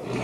Yeah.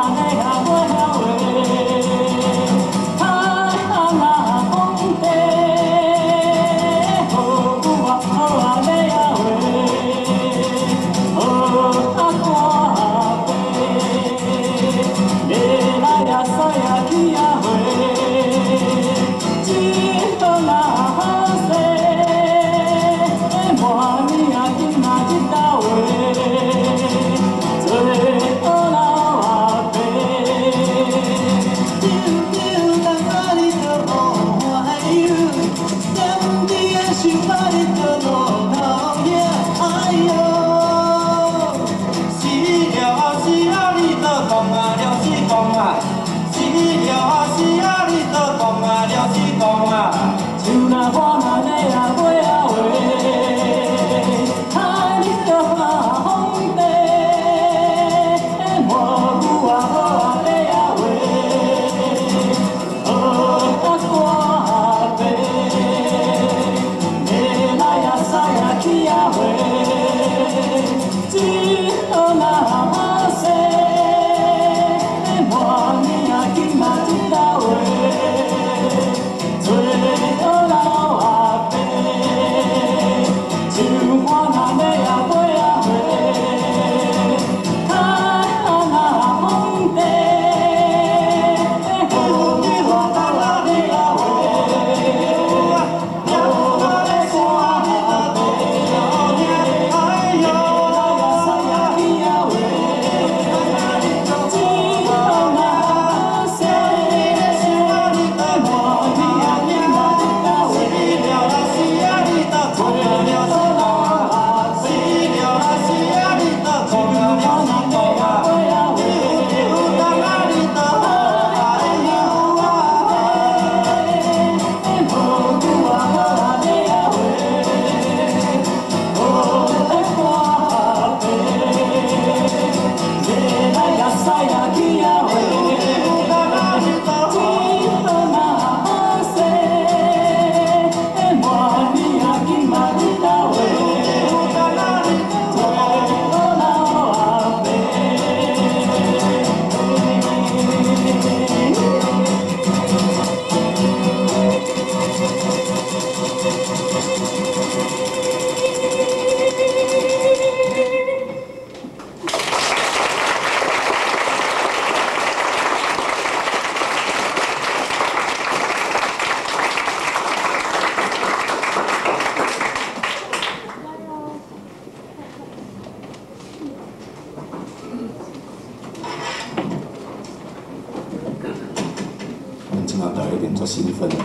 啊有点作兴奋了，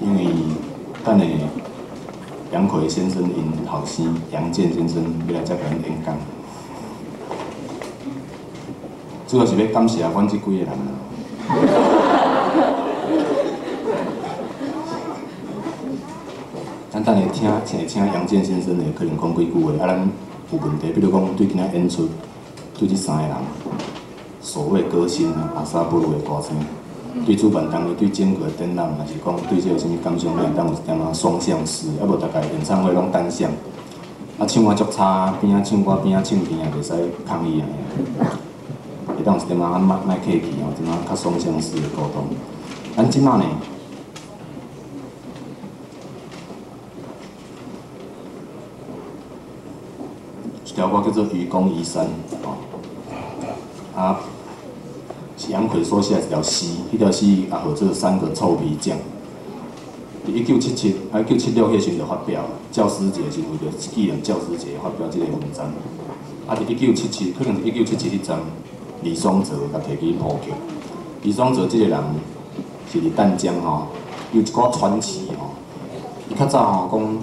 因为等下杨奎先生因后生杨健先生要来接个人演讲，主要是要感谢阮这几个人。咱等下请请请杨健先生的可能讲几句话，啊，咱有问题，比如讲对今仔演出。对这三个人，所谓歌星啊，阿萨布鲁的歌星，对主办单位、对整个展览，还是讲对这个什么感想，咱当有一点仔双向式，啊无大概演唱会拢单向。啊，唱歌足差，边啊唱歌边啊唱边也袂使抗议啊！会当是点啊，莫莫客气哦，怎啊较双向式的沟通。咱即马呢，条歌叫做《愚公移山》哦，啊，是杨奎所写一条诗，迄条诗也号做《三个臭皮匠》。一九七七、啊一九七六迄时就发表，教师节是为着纪念教师节发表即个文章。啊，伫一九七七，可能是一九七七迄阵，李双泽甲摕去普及。李双泽即个人是伫淡江吼，有一寡传奇吼。伊较早吼讲，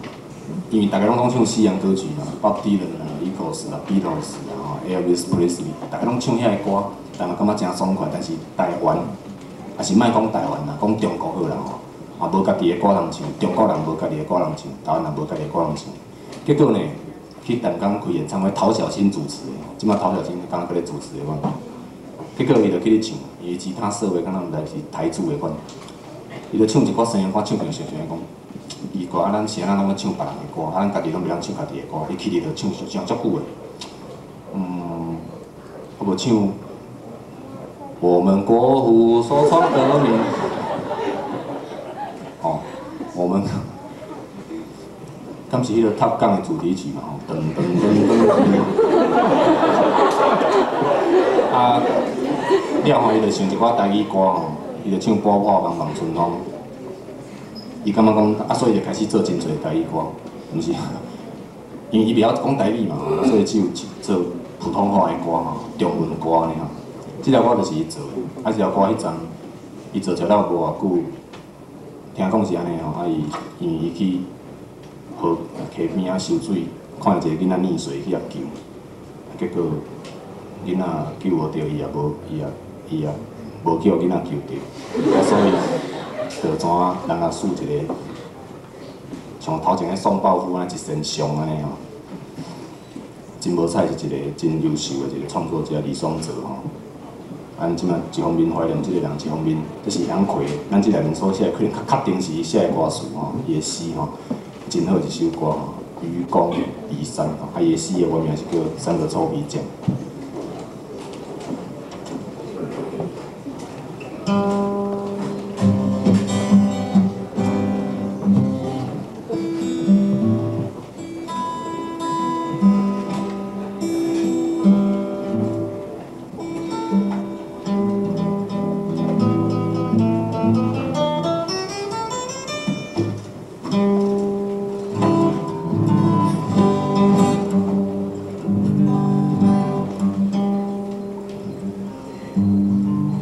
因为逐个拢讲唱西洋歌曲嘛，Bob Dylan 啊、Eagles 啊、Beatles 啊、吼 Elvis Presley，逐个拢唱遐个歌，但嘛感觉诚爽快。但是台湾，也是莫讲台湾啦，讲中国好啦吼。也无家己的歌人唱，中国人无家己的歌人唱，台湾人无家己的歌人唱。结果呢，去淡江开演唱会，陶小新主持的，即摆陶小新刚刚伫咧主持的款。结果伊就去咧唱，伊吉他设备敢若毋知是台柱的款。伊就唱一寡声音，我唱唱唱唱讲，歌啊，咱是安怎拢要唱别人的歌，啊，咱家己拢袂晓唱家己的歌，伊起哩就唱唱足久的。嗯，我无唱我们国父所创的革命。我们，敢是迄个塔港的主题曲嘛？吼，噔噔噔噔噔。啊，了后伊就唱一寡台语歌吼，伊就唱《波破茫茫春风》。伊感觉讲，啊，所以就开始做真侪台语歌，毋是？因为伊袂晓讲台语嘛，所以只有做普通话的歌吼，中文歌安尼吼。即条歌就是伊做，啊，即条歌迄阵，伊做出了无偌久。听讲是安尼吼，啊伊因为伊去河溪边仔收水，看到一个囡仔溺水去遐救，结果囡仔救无着，伊也无伊也伊也无叫囡仔救着，啊所以就怎啊人啊竖一个像头前个宋宝夫安尼一身伤安尼吼，真无彩是一个真优秀的一个创作者李双泽吼。安即摆一方面怀念即个人，一方面这是杨奎，咱即内面所写可能较确定是伊写的歌词吼，伊的诗吼，真好一首歌吼，《愚公移山》吼，啊伊的诗的原名是叫《三个臭皮匠》。